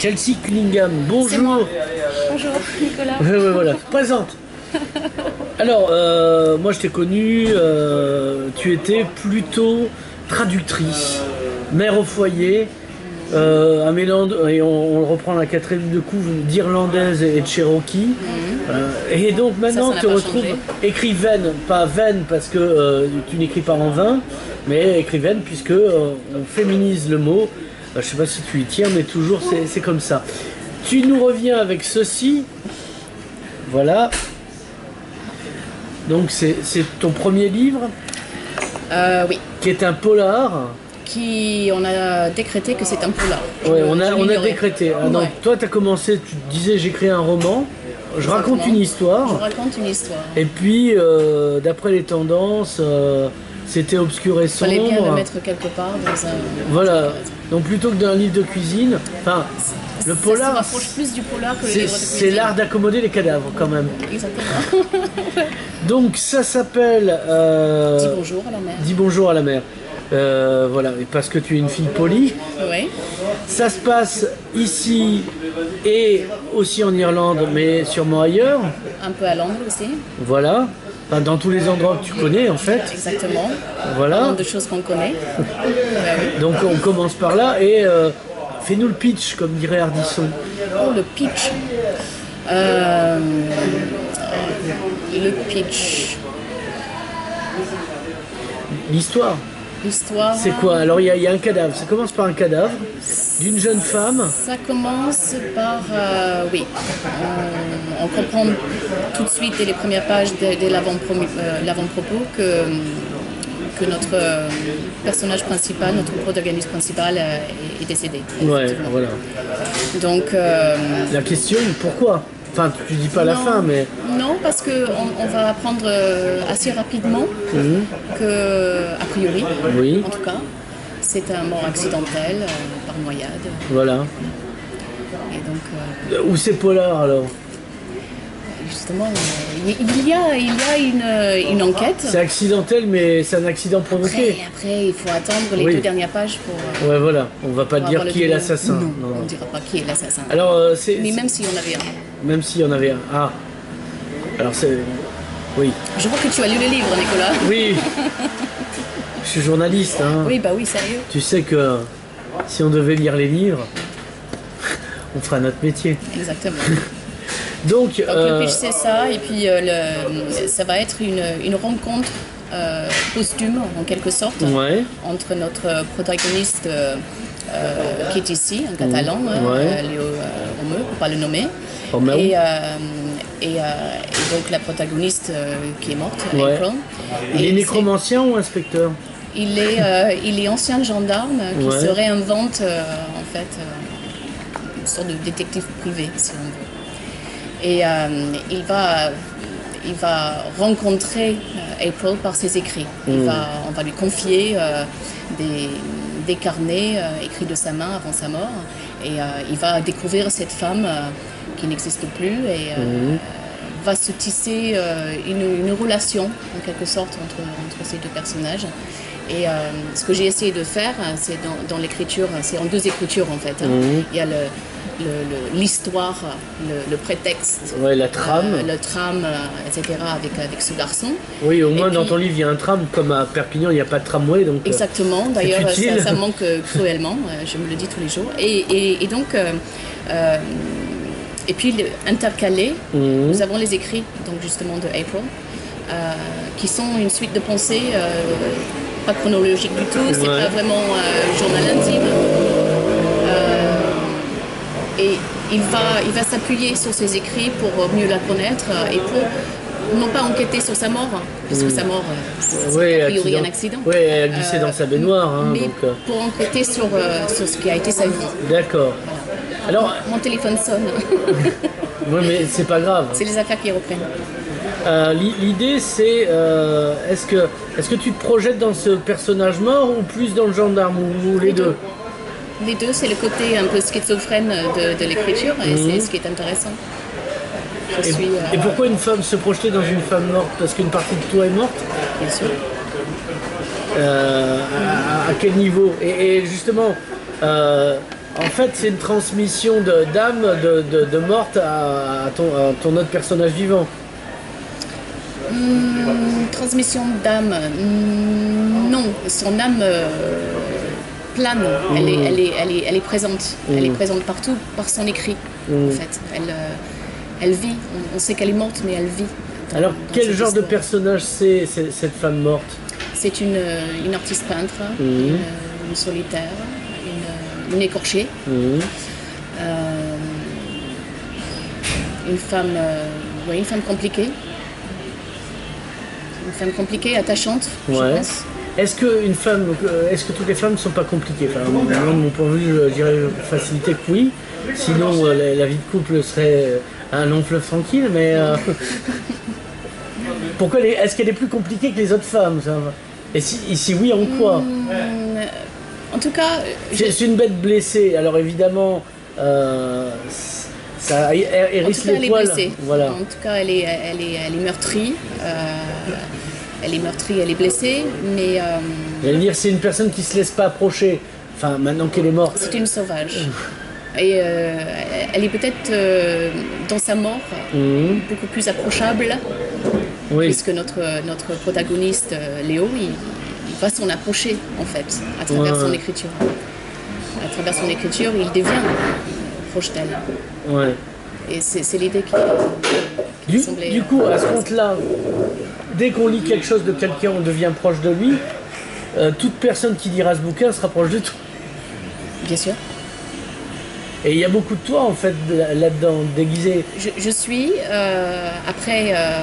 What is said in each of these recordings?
Chelsea Cunningham, bonjour. Bonjour Nicolas. Ouais, ouais, voilà, présente. Alors, euh, moi je t'ai connu, euh, tu étais plutôt traductrice, mère au foyer, euh, un mélange, et on, on reprend la quatrième de couve d'irlandaise et de cherokee. Euh, et donc maintenant Mhm. Tu te retrouves écrivaine, pas veine parce que euh, tu n'écris pas en vain, mais écrivaine puisque euh, on féminise le mot. Euh, je sais pas si tu y tiens, mais toujours c'est comme ça. Tu nous reviens avec ceci. Voilà. Donc c'est ton premier livre Euh, oui, qui est un polar. qui on a décrété que c'est un polar. Je- Ouais, on a, je on a décrété. Ah non, Ouais. toi tu as commencé, tu disais j'écris un roman. Je raconte une Je histoire. raconte une histoire. Et puis euh, d'après les tendances, euh, c'était obscur et Il fallait bien le sombre. mettre quelque part dans un. Voilà. Donc plutôt que d'un livre de cuisine, enfin le Ça se polar, rapproche plus du polar que le c'est livre de c'est cuisine. l'art d'accommoder les cadavres quand même. Exactement. Donc ça s'appelle. euh, Dis bonjour à la mère. Dis bonjour à la mère. Euh, voilà, et parce que tu es une fille polie. Oui. Ça se passe ici et aussi en Irlande, mais sûrement ailleurs. Un peu à Londres aussi. Voilà. Enfin, dans tous les endroits que tu connais en fait. Exactement. Voilà. De choses qu'on connaît. Bah. Donc on commence par là et euh, fais-nous le pitch, comme dirait Ardisson. Oh, le pitch. Euh, le pitch. L'histoire, L'histoire. c'est quoi? Alors il y, a- il y a un cadavre. Ça commence par un cadavre d'une jeune femme. Ça commence par, euh, oui, on, on comprend tout de suite dès les premières pages, l'avant-promi- euh, l'avant-propos, que, que notre euh, personnage principal, notre protagoniste principal est, est décédé. Ouais, voilà. Donc, euh, La question, pourquoi? Enfin, tu dis pas la fin, mais non, parce qu'on on va apprendre assez rapidement que, a priori, Oui. en tout cas, c'est un mort accidentel euh, par noyade. voilà. Et donc, euh, Où c'est polar alors Justement, euh, il y a, il y a une, une enquête. C'est accidentel, mais c'est un accident Après, provoqué. après, il faut attendre les Oui. deux dernières pages pour, Ouais, voilà. On va pas dire qui est l'assassin. Non, Non, on ne dira pas qui est l'assassin. Alors, c'est Mais même si on avait un. même s'il y en avait un. Ah. Alors c'est. Oui. Je vois que tu as lu le livre, Nicolas. Oui. Je suis journaliste. Hein. Oui, bah oui, sérieux. Tu sais que si on devait lire les livres, on fera notre métier. Exactement. Donc, Donc euh, le pitch, c'est ça. Et puis, euh, le- ça va être une, une rencontre euh, posthume, en quelque sorte, ouais. entre notre protagoniste qui est ici, un catalan, hein, Ouais. Léo Romeu, pour pas le nommer. Romeu. Et, et, euh, et donc la protagoniste euh, qui est morte, Ouais. April. Il est nécromancien ou inspecteur? Il est, euh, il est ancien gendarme qui Ouais. se réinvente euh, en fait euh, une sorte de détective privé si on veut. Et il, va, il va rencontrer April par ses écrits. Il va, on va lui confier des, des carnets écrits de sa main avant sa mort. Et il va découvrir cette femme qui n'existe plus et euh, va se tisser euh, une, une relation en quelque sorte entre, entre ces deux personnages. Et euh, ce que j'ai essayé de faire, hein, c'est dans, dans l'écriture, c'est en deux écritures en fait. hein. Il y a le- le- le- l'histoire, le, le prétexte, Ouais, la trame. euh, le tram, euh, etc. avec, avec ce garçon. Oui, au Et moins dans puis- ton livre, il y a un tram, comme à Perpignan, il n'y a pas de tramway. Donc, Exactement, d'ailleurs ça, ça manque cruellement, je me le dis tous les jours. Et, et- et donc, euh, et puis intercalé, Mhm. nous avons les écrits donc justement de April, qui sont une suite de pensées, pas chronologique du tout, c'est Ouais. pas vraiment euh, journal intime. Euh, et il va, il va s'appuyer sur ses écrits pour mieux la connaître et pour non pas enquêter sur sa mort, hein, puisque sa mort, euh, c'est ouais, a priori un accident. Oui, elle a glissé Euh, dans sa baignoire. hein, mais donc, pour enquêter sur, sur ce qui a été sa vie. D'accord. Alors, Mon téléphone sonne, ouais, mais c'est pas grave. c'est les affaires qui reprennent. Euh, l'i- L'idée, c'est euh, est-ce que, est que tu te projettes dans ce personnage mort ou plus dans le gendarme ou, ou les Les deux deux? Les deux, c'est le côté un peu schizophrène de, de l'écriture et c'est ce qui est intéressant. Je Mhm. et, suis, euh, et pourquoi une femme se projeter dans une femme morte? Parce qu'une partie de toi est morte? Bien sûr, Euh, à, à quel niveau? Et, et justement, euh, En fait, c'est une transmission de- d'âme de, de, de morte à, à ton, à ton autre personnage vivant. Transmission d'âme, hum, non. Son âme euh, plane, elle, est, elle, est, elle, est, elle est présente. Elle est présente partout par son écrit, en fait. Elle, euh, elle vit. On, sait qu'elle est morte, mais elle vit. dans- Alors, dans quel genre de personnage c'est cette femme morte? C'est une, euh, une artiste peintre, une, une solitaire, une, une écorchée, euh, une femme, euh, ouais, une femme compliquée, une femme compliquée, attachante, je Ouais. pense. Est-ce que une femme, euh, est-ce que toutes les femmes ne sont pas compliquées? Enfin, de mon point de vue, je dirais facilité que oui. Sinon, euh, la, la vie de couple serait euh, un long fleuve tranquille. Mais euh, pourquoi Est-ce qu'elle est plus compliquée que les autres femmes ça? Et si, et si oui, en quoi? Euh, En tout cas, je- C'est c'est une bête blessée. Alors évidemment, euh, ça elle est blessée. Voilà. En tout cas, elle est, elle est, elle est meurtrie. euh, elle est meurtrie, elle est blessée, mais euh, J'allais dire, c'est une personne qui se laisse pas approcher. Enfin, maintenant qu'elle est morte. c'est une sauvage. Et euh, elle est peut-être euh, dans sa mort Mhm. beaucoup plus approchable, Oui. puisque notre, notre protagoniste Léo, il, il va s'en approcher en fait, à travers Ouais. son écriture. À travers son écriture, il devient proche d'elle. Ouais. Et c'est l'idée qui, qui Du, semblait. du coup, à ce compte-là, dès qu'on lit quelque chose de quelqu'un, on devient proche de lui. Euh, toute personne qui lira ce bouquin se rapproche de toi. Bien sûr. Et il y a beaucoup de toi, en fait, de- là-dedans, déguisé. Je, je suis, euh, après, euh,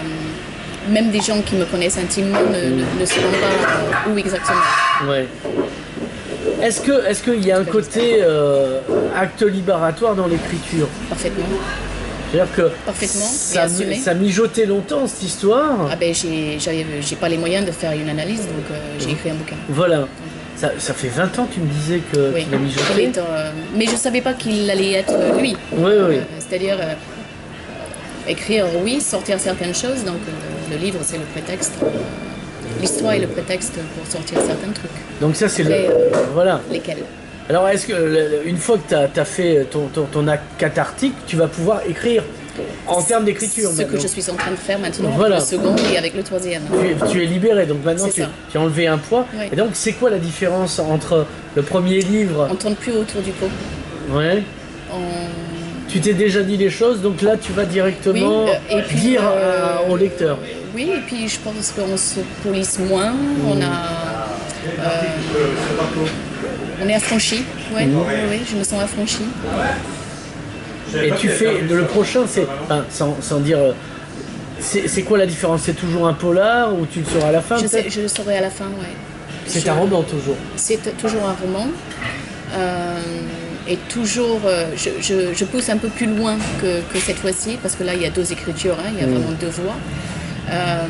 même des gens qui me connaissent intimement ne, ne, ne sauront pas euh, où exactement. Ouais. Est-ce que, est-ce qu'il y a un côté euh, acte libératoire dans l'écriture? Parfaitement. C'est-à-dire que Parfaitement, ça, ça mijotait longtemps cette histoire? Ah ben, j'ai pas les moyens de faire une analyse, donc euh, j'ai écrit un bouquin. Voilà. Ça, ça fait 20 ans que tu me disais que Oui. tu l'as Il mijoté. est, euh, mais je savais pas qu'il allait être lui. Oui, oui. C'est-à-dire écrire, oui, sortir certaines choses. Donc le livre, c'est le prétexte. L'histoire est le prétexte pour sortir certains trucs. Donc ça, c'est le... Euh, Voilà. Lesquels Alors, est-ce que une fois que tu as, fait ton, ton, ton acte cathartique, tu vas pouvoir écrire en termes d'écriture Ce que je suis en train de faire maintenant, Voilà. avec le second et avec le troisième. tu es, tu es libéré, donc maintenant tu, as enlevé un poids. Oui. Et donc, c'est quoi la différence entre le premier livre On tourne plus autour du pot. ouais, On- Tu t'es déjà dit les choses, donc là, tu vas directement Oui, euh, et puis, dire euh, au lecteur. Oui, et puis je pense qu'on se police moins, on a... euh, on est affranchi, ouais, Mmh. oui, je me sens affranchi. Et tu fais le prochain, c'est enfin, sans, sans dire. C'est quoi la différence? C'est toujours un polar ou tu le sauras à la fin Je, sais, peut-être? je le saurai à la fin, ouais. C'est un roman toujours. C'est toujours un roman. Euh, et toujours, euh, je, je- je pousse un peu plus loin que, que cette fois-ci, parce que là, il y a deux écritures, hein, il y a vraiment deux voix. Euh,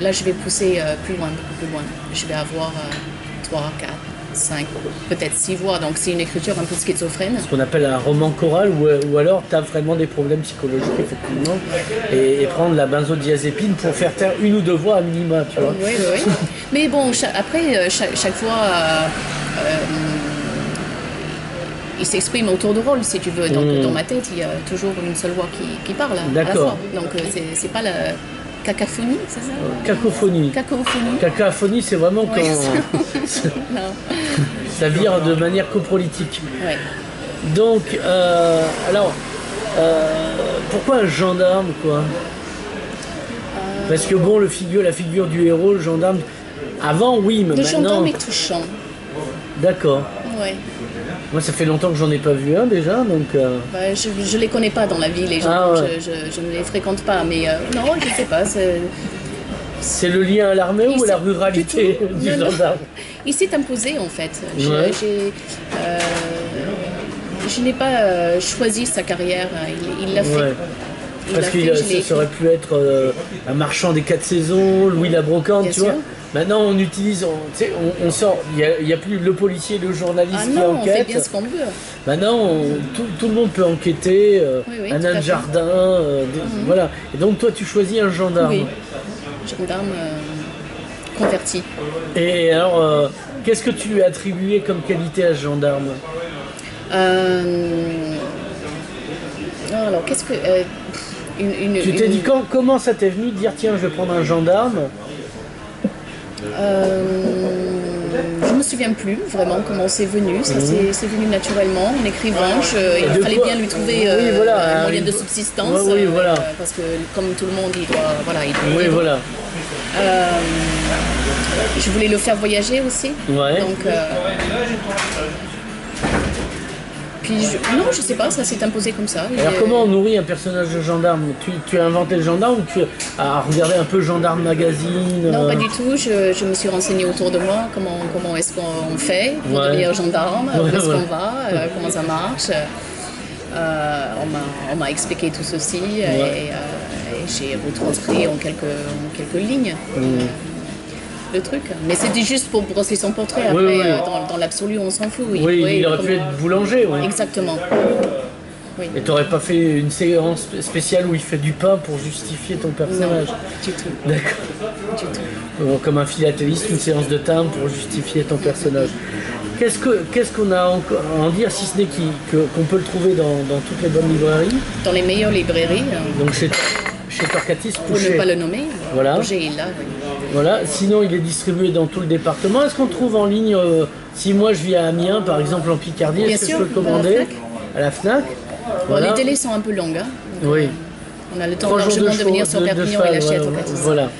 là, je vais pousser euh, plus loin, beaucoup plus loin. Je vais avoir euh, trois, quatre, cinq, peut-être six voix. Donc, c'est une écriture un peu schizophrène. Ce qu'on appelle un roman choral ou, euh, ou alors tu as vraiment des problèmes psychologiques effectivement et, et prendre la benzodiazépine pour faire taire une ou deux voix à minima, tu vois. Oui, oui, oui. Mais bon, après, chaque, chaque fois, il s'exprime autour de rôle, si tu veux. Donc, Mm. dans ma tête, il y a toujours une seule voix qui, qui parle à la D'accord. fois. Donc, c'est pas la cacophonie, c'est ça Cacophonie. Cacophonie. Cacophonie, c'est vraiment quand non. ça vire de manière coprolitique. Ouais. Donc, euh, alors, euh, pourquoi un gendarme, quoi? Parce que bon, le figure, la figure du héros, le gendarme, avant, oui, mais Le maintenant, gendarme est touchant. d'accord. Ouais. Moi, ça fait longtemps que j'en ai pas vu un déjà, donc. euh, Bah, je ne les connais pas dans la vie, les gens. Ah ouais. je, je- je ne les fréquente pas. Mais euh, non, je sais pas. c'est- le lien à l'armée ou à la ruralité du Non, non. gendarme? Il s'est imposé en fait. Je, Ouais. euh, je n'ai pas choisi sa carrière, il il l'a fait. Il Parce que je ça, aurait pu être un marchand des quatre saisons, Louis la brocante, Bien tu vois? Maintenant, on utilise, on, on, on sort, il n'y a, plus le policier, le journaliste Ah qui non, on fait enquête. bien ce qu'on veut. Maintenant, on- tout, tout le monde peut enquêter, euh, Oui, oui, un nain de jardin, euh, des- voilà. Et donc, toi, tu choisis un gendarme. Oui. Gendarme euh, converti. Et alors, euh, qu'est-ce que tu lui as attribué comme qualité à ce gendarme? Euh, alors, qu'est-ce que. une, une- Tu t'es une- dit quand- comment ça t'est venu de dire tiens je vais prendre un gendarme? Je me souviens plus vraiment comment c'est venu. Ça c'est- c'est venu naturellement en écrivant. Je- il Mhm. de fallait quoi bien lui trouver Oui, euh, voilà, un euh, moyen il de subsistance. Oui, euh, voilà. parce que comme tout le monde, il doit. Voilà, il doit voilà. Euh, je voulais le faire voyager aussi. Ouais. Donc. Euh, puis je- non, je sais pas, ça s'est imposé comme ça. Alors Et, comment on nourrit un personnage de gendarme? Tu, tu as inventé le gendarme ou tu as regardé un peu Gendarme Magazine Non, euh, pas du tout. Je, je me suis renseignée autour de moi comment, comment est-ce qu'on fait pour Ouais. devenir gendarme, où est-ce ouais. qu'on va, euh, comment ça marche. Euh, on m'a- expliqué tout ceci et, euh, et j'ai retranscrit en quelques, en quelques lignes Mm. Le truc. Mais c'était juste pour brosser son portrait. Après, Oui, oui. euh, dans, dans l'absolu, on s'en fout. Oui, il aurait pu être boulanger. Exactement. Oui. Et t'aurais pas fait une séance spéciale où il fait du pain pour justifier ton Non, personnage du tout. D'accord. Du tout. Euh, Comme un philatéliste, une séance de timbre pour justifier ton personnage. Qu'est-ce que- qu'est-ce qu'on a encore à en dire si ce n'est qu'on peut le trouver dans, dans toutes les bonnes librairies? Dans les meilleures librairies, euh, Donc chez, chez Torcatis, pour ne pas le nommer, Voilà. Là. oui. Voilà, sinon il est distribué dans tout le département. Est-ce qu'on trouve en ligne, euh, si moi je vis à Amiens par exemple en Picardie, est-ce que je peux le à la commander Fnac. À la FNAC Bon, les délais sont un peu longs. hein. Donc, Oui. On a le temps largement de, venir sur de- de Perpignan cheval, et l'acheter à ouais, Tocatis. Voilà.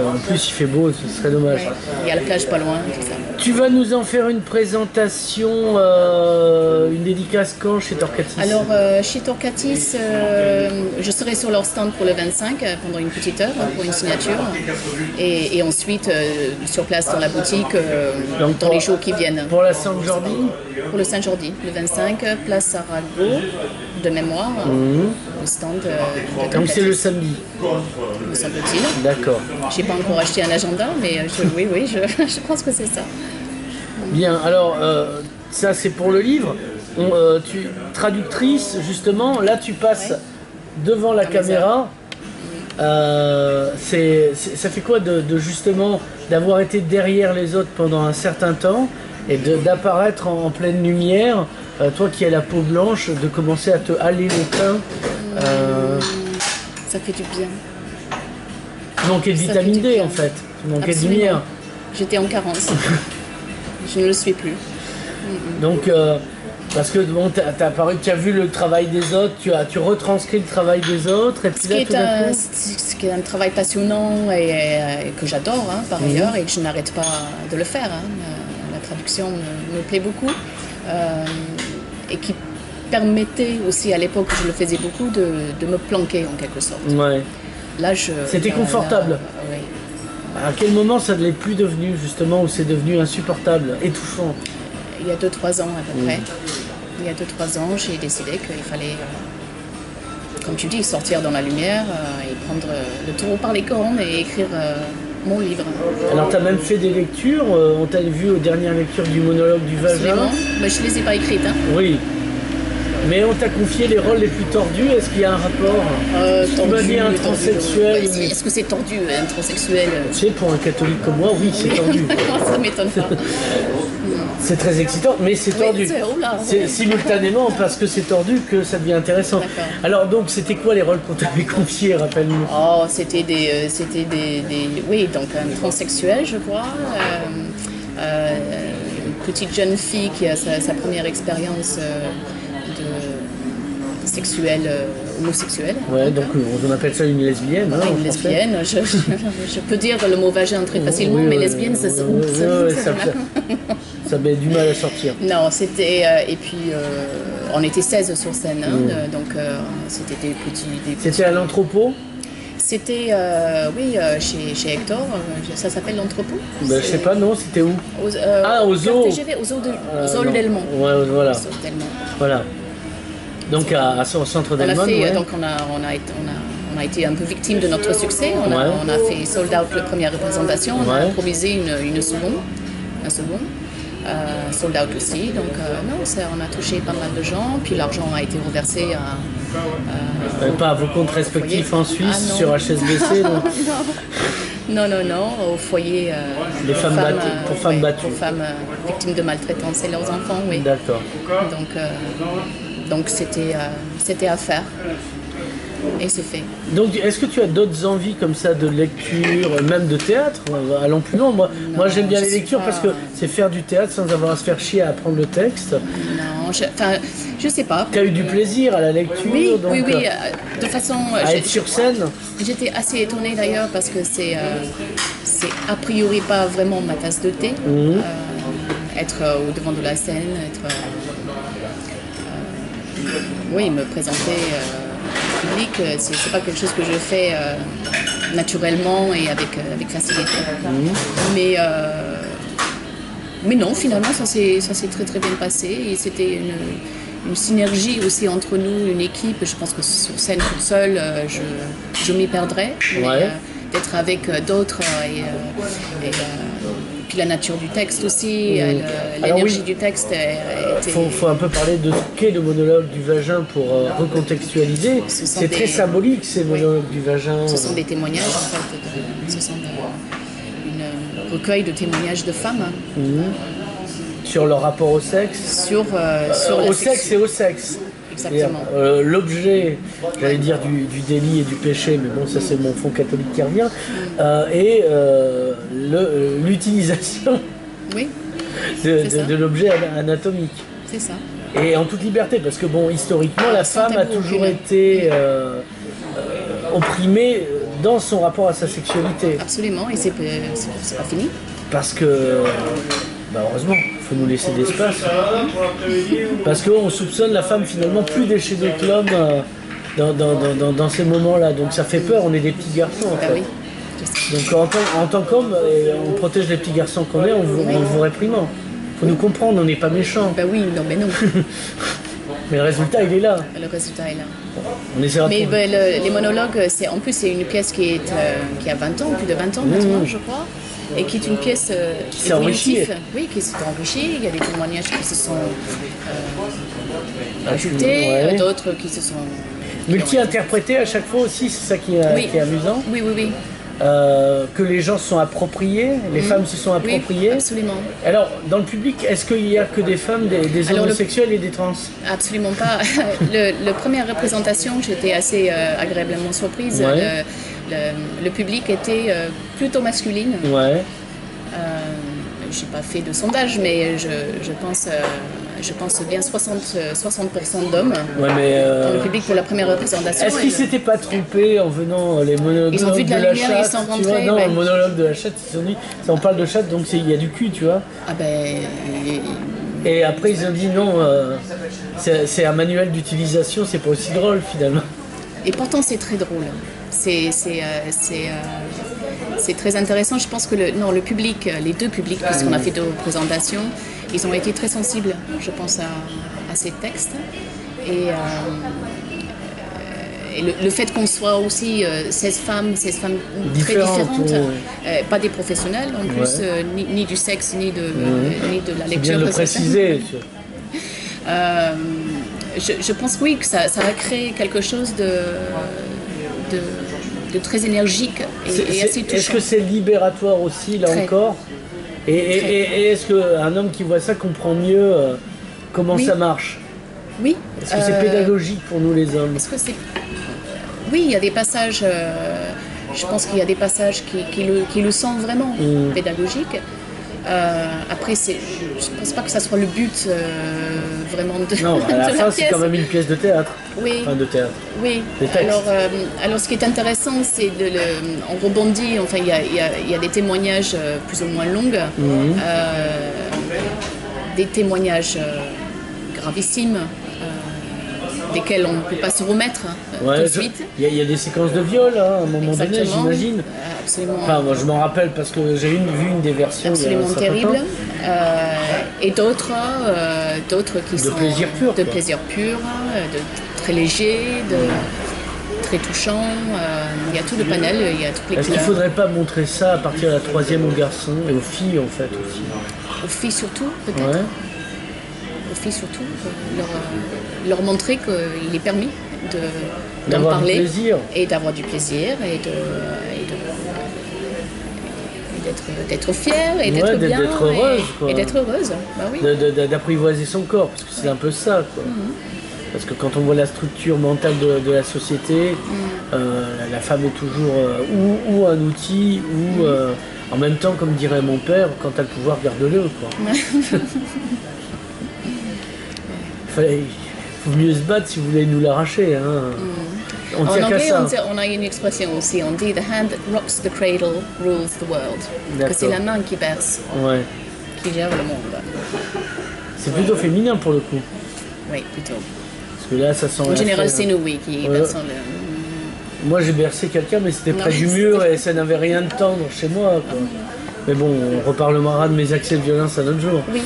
En plus il fait beau, ce serait dommage. Il y a la plage pas loin, tout ça. Tu vas nous en faire une présentation, euh, une dédicace quand chez Torcatis Alors, euh, chez Torcatis, euh, je serai sur leur stand pour le 25 euh, pendant une petite heure euh, pour une signature. Et, et ensuite, sur place dans la boutique, Donc, dans les jours qui viennent. Pour la Saint-Jordi Pour le Saint-Jordi, le 25, euh, place Arago, de mémoire, au stand euh, de. Donc c'est le samedi. me semble-t-il. D'accord. J'ai pas encore acheté un agenda, mais euh, je- oui, oui, je, je pense que c'est ça. Bien, alors euh, ça c'est pour le livre. On, euh, tu, traductrice, justement, là tu passes Ouais. devant la Dans caméra. Euh, c'est, ça fait quoi de, de, justement d'avoir été derrière les autres pendant un certain temps et de- d'apparaître en, en pleine lumière, euh, toi qui as la peau blanche, de commencer à te haler le teint euh, Ça fait du bien. Tu manquais de Ça vitamine D en fait. Tu manquais de lumière. J'étais en carence. je ne le suis plus. Donc, euh, parce que bon, tu as vu le travail des autres, tu as tu retranscris le travail des autres, et puis Ce là qui, tout est d'un un, coup. ce ce qui est un travail passionnant et, et que j'adore hein, par ailleurs et que je n'arrête pas de le faire. hein. Euh, La traduction me, me plaît beaucoup euh, et qui permettait aussi à l'époque où je le faisais beaucoup de, de me planquer en quelque sorte. Ouais. Là, je, C'était confortable. là, oui. À quel moment ça ne l'est plus devenu justement où c'est devenu insupportable, étouffant Il y a 2-3 ans à peu près. Il y a 2-3 ans, j'ai décidé qu'il fallait, euh, comme tu dis, sortir dans la lumière euh, et prendre euh, le taureau par les cornes et écrire euh, mon livre. Alors tu as même fait des lectures, euh, on t'a vu aux dernières lectures du monologue du vagin. Absolument. Mais je ne les ai pas écrites. Hein. Oui. Mais on t'a confié les rôles les plus tordus, est-ce qu'il y a un rapport Euh, Tu m'as dit un transsexuel. Ouais, Est-ce que c'est tendu, un transsexuel Tu sais, pour un catholique comme moi, oui, c'est tordu. Ça m'étonne pas. C'est très excitant, mais c'est tordu. c'est- simultanément parce que c'est tordu que ça devient intéressant. Alors donc, c'était quoi les rôles qu'on t'avait confiés, rappelle-nous Oh, c'était des, euh, c'était des, des- oui, donc un transsexuel, je crois, euh, euh, une petite jeune fille qui a sa, sa première expérience euh, sexuelle, euh, homosexuelle. Ouais, donc euh, on appelle ça une lesbienne. hein, une lesbienne. Je, je- je peux dire le mot vagin très facilement, Oui, mais oui, lesbienne, ça oui, oui, ça- ça, met du mal à sortir. Non, c'était. euh, et puis, euh, on était 16 sur scène, hein, donc euh, c'était des petits. C'était à l'entrepôt C'était, oui, chez, chez Hector, ça s'appelle l'entrepôt ben, Je sais pas, non, c'était où Aux, Ah, au zoo. TGV, au zoo de Euh, au zoo non. d'Elmont. Ouais, voilà. Voilà. Donc à, à- au centre d'Elmont, ouais. donc on a, on, a été, on, a, on a été un peu victime de notre succès. On, a, Ouais. on a fait sold out la première représentation, on a improvisé une, une seconde, un second, euh, sold out aussi. Donc euh, non, on a touché pas mal de gens, puis l'argent a été reversé à, Euh, pas à vos comptes respectifs en Suisse, Ah, sur HSBC. donc. Non, non, non, au foyer. euh, Les femmes battues- pour femmes ouais, battues. Aux femmes euh, victimes de maltraitance et leurs enfants, oui. D'accord. Donc, donc c'était, euh, c'était à faire. Et c'est fait. Donc, est-ce que tu as d'autres envies comme ça de lecture, même de théâtre? Allons plus loin. Moi, moi j'aime bien les lectures pas- parce que c'est faire du théâtre sans avoir à se faire chier à apprendre le texte. Non, je, enfin, je sais pas. Tu as eu du plaisir à la lecture, Oui, donc oui, oui. euh, euh, De façon. à être sur scène. J'étais assez étonnée d'ailleurs parce que c'est, euh, a priori pas vraiment ma tasse de thé. Mhm. Euh, être euh, au devant de la scène, être. Oui, me présenter euh, au public, euh, c'est, c'est pas quelque chose que je fais euh, naturellement et avec, avec facilité. Mais. euh, mais non, finalement, ça s'est, ça s'est très très bien passé et c'était une, une synergie aussi entre nous, une équipe. Je pense que sur scène toute seule, euh, je, je m'y perdrais. Mais, Ouais. euh, d'être avec euh, d'autres et, et, puis la nature du texte aussi. Alors l'énergie oui. du texte euh, était. Il faut, faut un peu parler de ce qu'est le monologue du vagin pour euh, recontextualiser. C'est des- très symbolique ces monologues du vagin. Ce sont des témoignages en fait. de- ce sont une euh, recueil de témoignages de femmes hein, Sur leur rapport au sexe. sur, euh, sur Euh, au sexe et au sexe. Euh, L'objet, j'allais dire du, du délit et du péché, mais bon, ça c'est mon fond catholique qui revient, euh, et euh, l'utilisation Oui, de, l'objet ana- anatomique. C'est ça. Et en toute liberté, parce que bon, historiquement, la femme a toujours été euh, euh, opprimée dans son rapport à sa sexualité. Absolument, et c'est c'est pas fini. Parce que, bah heureusement, il faut nous laisser d'espace. Parce qu'on soupçonne la femme finalement plus déchaînée que l'homme euh, dans, dans- dans- dans- dans ces moments-là. Donc ça fait peur, on est des petits garçons en Bah fait. Donc en tant, qu'homme, euh, on protège les petits garçons qu'on est en en vous réprimant. Faut nous comprendre, on n'est pas méchants. Bah oui, non, mais non, Mais le résultat, il est là. le résultat est là. On essaiera Mais bah, le- les monologues, c'est en plus c'est une pièce qui, est, euh, qui a 20 ans, plus de 20 ans maintenant, je crois, et qui est une pièce euh, s'est enrichie. Oui, qui s'est enrichie. Il y a des témoignages qui se sont euh, ajoutés, Ouais. euh, d'autres qui se sont Multi-interprété à chaque fois aussi, c'est ça qui est, Oui. qui est amusant. Oui, oui, oui. Euh, que les gens se sont appropriés, les femmes se sont Mhm. Oui, appropriées. absolument. Alors, dans le public, est-ce qu'il y a que des femmes, des, des Alors, le- homosexuels et des trans? Absolument pas. la première représentation, j'étais assez euh, agréablement surprise. Ouais. Le, le- le public était euh, plutôt masculine. Ouais. J'ai pas fait de sondage, mais je, je pense, je pense bien 60, euh, 60% d'hommes Ouais, euh, dans le public pour la première représentation. Est-ce qu'ils Et- s'étaient pas trompés en venant euh, les monologues Ils ont vu de la la lumière, ils chatte, sont tu vois rentrés, Non, ouais. le monologue de la chatte, ils se sont dit, on parle de chatte, donc il y a du cul, tu vois. Ah ben, et- après, ils ont dit non, euh, c'est un manuel d'utilisation, c'est pas aussi drôle finalement. et pourtant c'est très drôle. C'est c'est, très intéressant. Je pense que le, non, le public, les deux publics, puisqu'on a fait deux représentations, ils ont été très sensibles, je pense, à, à ces textes. Et, euh, et le, le fait qu'on soit aussi euh, 16 femmes, 16 femmes très Différentes, euh, pas des professionnels en plus, Ouais. euh, ni, ni du sexe, ni de, ni de la lecture. bien de le préciser. Je, je pense oui que ça, ça va créer quelque chose de, de, de très énergique et, assez Est-ce touchant. que c'est libératoire aussi, là Très. encore? Et, est-ce qu'un homme qui voit ça comprend mieux euh, comment Oui. ça marche? Oui. Est-ce que c'est euh, pédagogique pour nous les hommes? Est-ce que c'est Oui, il y a des passages. euh, je pense qu'il y a des passages qui, qui le, qui le sont vraiment Mm. pédagogiques. Euh, après, c'est, je ne pense pas que ça soit le but euh, vraiment de, Non, à la de fin, c'est quand même une pièce de théâtre. Oui. Enfin, de théâtre. Oui, alors, euh, alors ce qui est intéressant, c'est de le, on rebondit, enfin il y a, y a- y a des témoignages plus ou moins longs, Mhm. des témoignages gravissimes, desquels on ne peut pas se remettre euh, Ouais, tout de suite. Il y, a- il y a des séquences de viol hein, à un moment donné, j'imagine. Euh, Absolument, Enfin, moi je m'en rappelle parce que j'ai vu une des versions. il y a un absolument terrible. Euh, et d'autres, euh, d'autres qui De sont plaisir pur, de quoi. plaisir pur, euh, de très léger, de très touchant. euh, il y a tout le panel, il y a toutes les Est-ce qu'il couleurs. faudrait pas montrer ça à partir de la troisième aux garçons et aux filles en fait aussi? Aux filles surtout, peut-être. Ouais. Surtout, leur, leur montrer qu'il est permis de, d'en du parler et d'avoir du plaisir et de, et de- d'être, fière et d'être d'être- bien. d'être heureuse, et, et d'être heureuse. Bah oui. de- de- d'apprivoiser son corps, parce que c'est un peu ça. Quoi. Parce que quand on voit la structure mentale de, de la société, euh, la femme est toujours euh, ou, ou un outil, ou euh, en même temps, comme dirait mon père, quand t'as le pouvoir, garde-le. quoi. Fallait- faut mieux se battre si vous voulez nous l'arracher. Hein. On En anglais, on, dit- on a une expression aussi. On dit The hand that rocks the cradle rules the world. Que c'est la main qui berce, Ouais. qui gère le monde. C'est plutôt féminin pour le coup. Oui, plutôt. Parce que là, ça sent. En général, c'est nous, oui, qui Ouais. berçons le. Moi j'ai bercé quelqu'un mais c'était près Non, du mur et ça n'avait rien de tendre chez moi quoi. Mais bon, on reparlera de mes accès de violence un autre jour. Oui.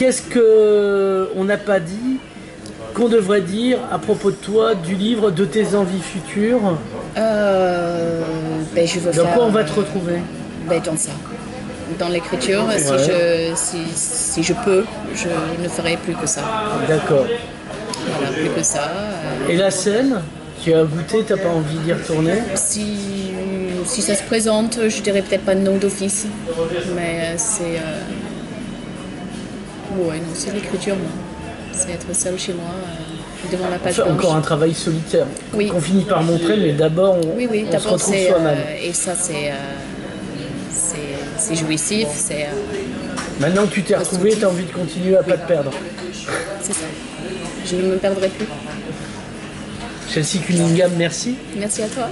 Qu'est-ce que on n'a pas dit qu'on devrait dire à propos de toi, du livre, de tes envies futures? Euh, ben, je veux Dans faire. quoi on va te retrouver? Ben, Dans ça. Dans l'écriture, si, je, si, si je peux, je ne ferai plus que ça. D'accord. Voilà, plus que ça. Euh, Et la scène? Tu as goûté, t'as pas envie d'y retourner? Si, si ça se présente, je dirais peut-être pas nom d'office, mais euh, c'est. euh, Ouais, non, c'est l'écriture, moi. C'est être seul chez moi, euh, devant la page Enfin. Encore un travail solitaire Oui. qu'on finit par montrer, mais d'abord on, Oui, oui, on se retrouve soi-même. euh, et ça, c'est. euh, c'est- c'est jouissif, c'est. Maintenant que tu t'es retrouvé, tu as envie de continuer à pas te perdre. c'est ça. Je ne me perdrai plus. Chelsea Cunningham, merci. Merci à toi.